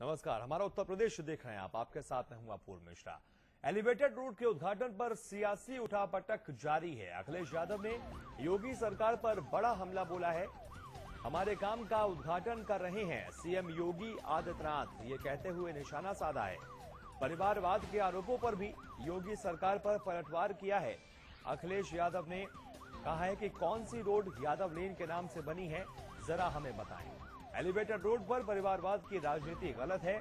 नमस्कार, हमारा उत्तर प्रदेश देख रहे हैं आप। आपके साथ मैं हूँ अपूर्व मिश्रा। एलिवेटेड रोड के उद्घाटन पर सियासी उठापटक जारी है। अखिलेश यादव ने योगी सरकार पर बड़ा हमला बोला है। हमारे काम का उद्घाटन कर रहे हैं सीएम योगी आदित्यनाथ। ये कहते हुए निशाना साधा है। परिवारवाद के आरोपों पर भी योगी सरकार पर पलटवार किया है। अखिलेश यादव ने कहा है कि कौन सी रोड यादव लेन के नाम से बनी है, जरा हमें बताएँ। एलिवेटेड रोड पर परिवारवाद की राजनीति गलत है।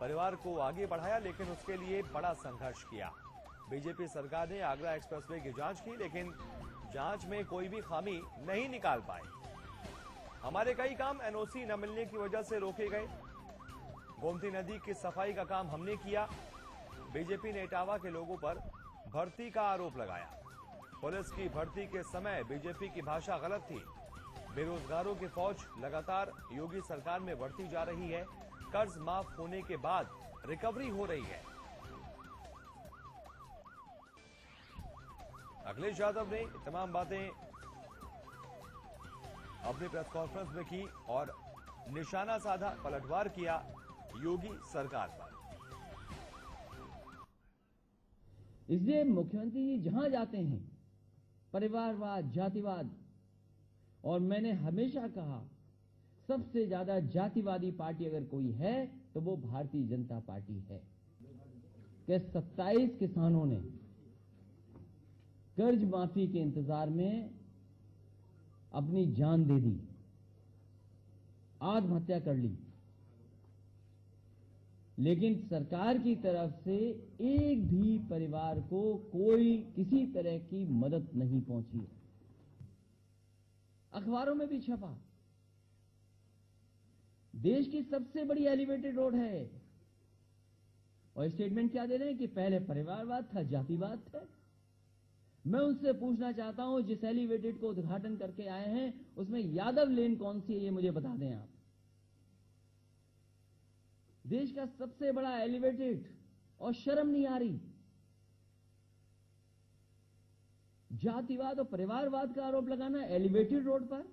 परिवार को आगे बढ़ाया, लेकिन उसके लिए बड़ा संघर्ष किया। बीजेपी सरकार ने आगरा एक्सप्रेसवे की जाँच की, लेकिन जाँच में कोई भी खामी नहीं निकाल पाए हमारे कई काम एनओसी न मिलने की वजह से रोके गए। गोमती नदी की सफ़ाई का काम हमने किया। बीजेपी ने इटावा के लोगों पर भर्ती का आरोप लगाया। पुलिस की भर्ती के समय बीजेपी की भाषा गलत थी। बेरोजगारों की फौज लगातार योगी सरकार में बढ़ती जा रही है। कर्ज माफ़ होने के बाद रिकवरी हो रही है। अखिलेश यादव ने तमाम बातें अपनी प्रेस कॉन्फ्रेंस में की और निशाना साधा पलटवार किया योगी सरकार पर। इसलिए मुख्यमंत्री जी जहाँ जाते हैं, परिवारवाद, जातिवाद और मैंने हमेशा कहा, सबसे ज़्यादा जातिवादी पार्टी अगर कोई है तो वो भारतीय जनता पार्टी है। कि 27 किसानों ने कर्ज माफ़ी के इंतज़ार में अपनी जान दे दी, आत्महत्या कर ली। लेकिन सरकार की तरफ़ से एक भी परिवार को कोई किसी तरह की मदद नहीं पहुँची अखबारों में भी छपा। देश की सबसे बड़ी एलिवेटेड रोड है। और स्टेटमेंट क्या दे रहे हैं कि पहले परिवारवाद था, जातिवाद था। मैं उनसे पूछना चाहता हूँ, जिस एलिवेटेड को उद्घाटन करके आए हैं, उसमें यादव लेन कौन सी है, ये मुझे बता दें आप। देश का सबसे बड़ा एलिवेटेड और शर्म नहीं आ रही। जातिवाद और परिवारवाद का आरोप लगाना एलिवेटेड रोड पर